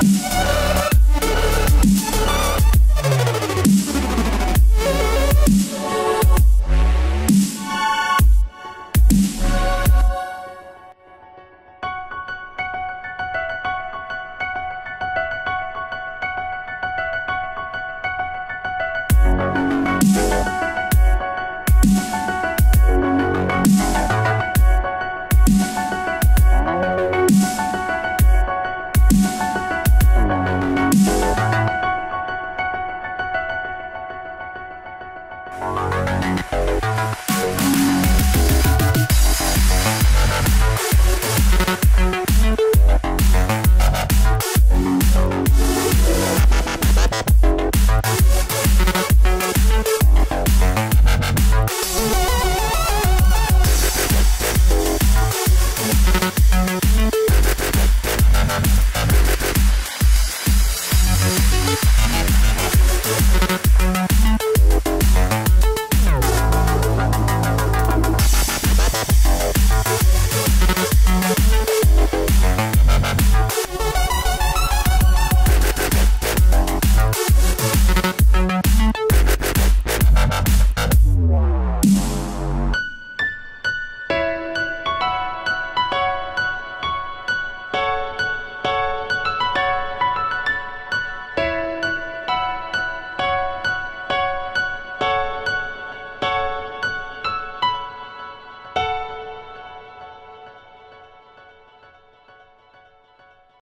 Thank. Thank you.